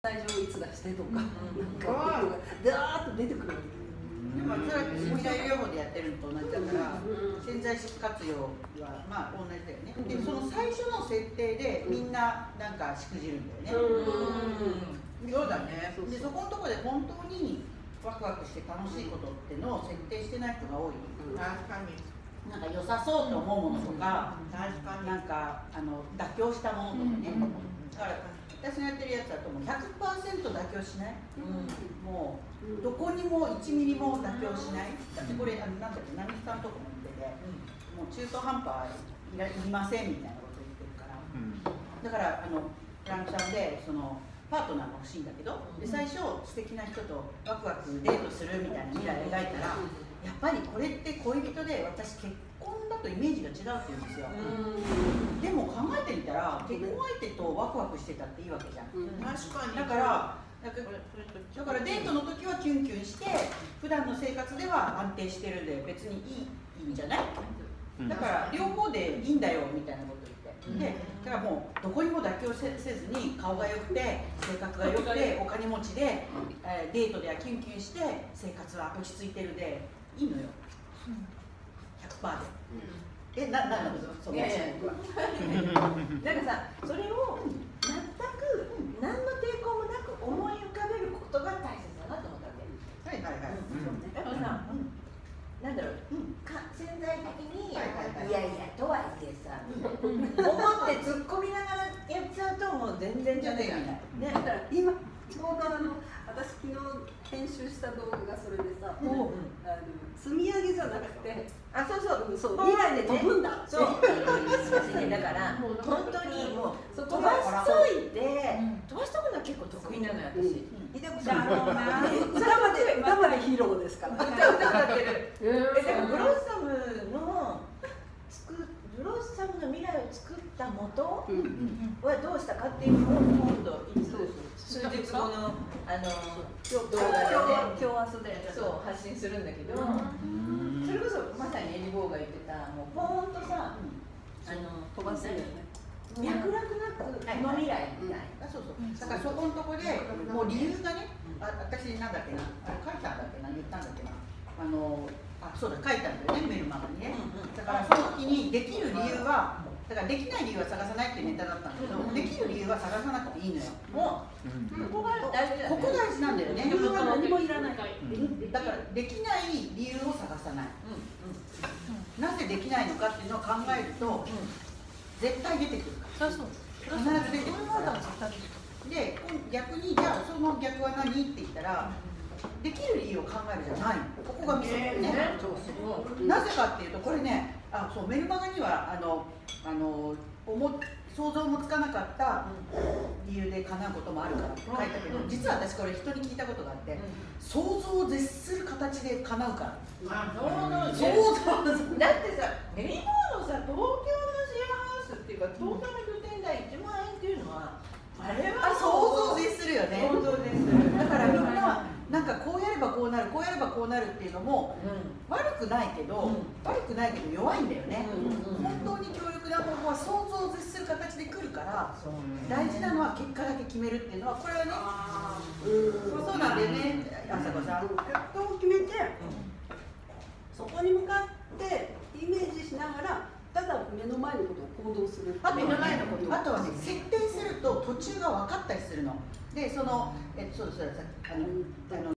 最上いつ出してとか、うんなんかダーッと出てくるでもそれは身体療法でやってるのと同じだから潜在意識活用はまあ同じだよね。でその最初の設定でみんななんかしくじるんだよね。うんそうだね。でそこのところで本当にワクワクして楽しいことってのを設定してない人が多い。確かに。なんか良さそうと思うものとか確かに。なんかあの妥協したものとかね。だから私のやってるやつだともう100%妥協しない。もうどこにも1ミリも妥協しない。だってこれあのなんだっけ何さんとこも言っててもう中途半端いらいりませんみたいなこと言ってるから。だからあのンクさんでそのパートナーが欲しいんだけどで最初素敵な人とワクワクデートするみたいな未来を描いたらやっぱりこれって恋人で私結婚だとイメージが違うって言うんですよ。でも考えてみたら結婚相手とワクワクしてたっていいわけじゃん。確かに。だからだからだからデートの時はキュンキュンして普段の生活では安定してるんで別にいいいいんじゃない？だから両方でいいんだよみたいなこと言って。でだからもうどこにも妥協せせずに顔が良くて性格が良くてお金持ちで、えーデートではキュンキュンして生活は落ち着いてるでいいのよ100%でえななんだそのいやいや。なんかさそれを全く何の抵抗もなく思い浮かべることが大切だなと思ったわけ。はいはいはい、だからさ、うん。なんだろう。うんか潜在的に、はいはいはい。いやいやとはいえさ、思って突っ込みながらやっちゃうともう全然じゃねえかねねだから今ちょうどあの私昨日編集した動画がそれでさ、もうあの積み上げじゃなくてあそうそうそう未来で飛ぶんだ。そう。難しいねだから本当にもうそ飛こばしといて、うん。飛ばしとくのは結構得意なのよ私、う。ん。えでもだろうなえ歌まで歌まで披露ですから。歌歌ってるええでもブロッサムの作ブロッサムの未来を作った元うんうんはどうしたかっていうのを今度いつ数日後のあの動画でね。今日明日でそう発信するんだけど、それこそまさにエリボーが言ってたもうポーンとさ、あの飛ばすんだよね脈絡なくこの未来みたいな、あそうそう。だからそこのとこでもう理由がねあ私なんだっけなあれ書いたんだっけな言ったんだっけな。あのあそうだ書いたんだよねメルマガにね。だからその時にできる理由はだからできない理由は探さないってネタだったんだけどできる理由は探さなくていいのよ。もうここが大事だよね。ここ大事なんだよね。理由は何もいらない。だからできない理由を探さない。なぜできないのかっていうのを考えると絶対出てくるから。そうそう。必ず出てくるから。で逆にじゃあその逆は何って言ったらできる理由を考えるじゃない。ここがミソだよね。そうそう。なぜかっていうとこれねあそうメルマガにはあのあの思想像もつかなかった理由で叶うこともあるからって書いたけど実は私これ人に聞いたことがあって想像を絶する形で叶うから。あそう想像だってさメリボーのさ東京のシェアハウスっていうか東京の拠点代1万円っていうのはあれは想像を絶するよね。想像ですななんかこうやればこうなるこうやればこうなるっていうのもう悪くないけど、うん。悪くないけど弱いんだよね、うんうんうん本当に強力な方法は想像を絶する形で来るから大事なのは結果だけ決めるっていうのはこれはねあそうそうなんだよね朝子さん。ー結果を決めてそこに向かってイメージしながらただ目の前のことを行動する。あと目の前のこと。あとはね設定すると途中が分かったりするの。でそのえっとそうそうです。あのあの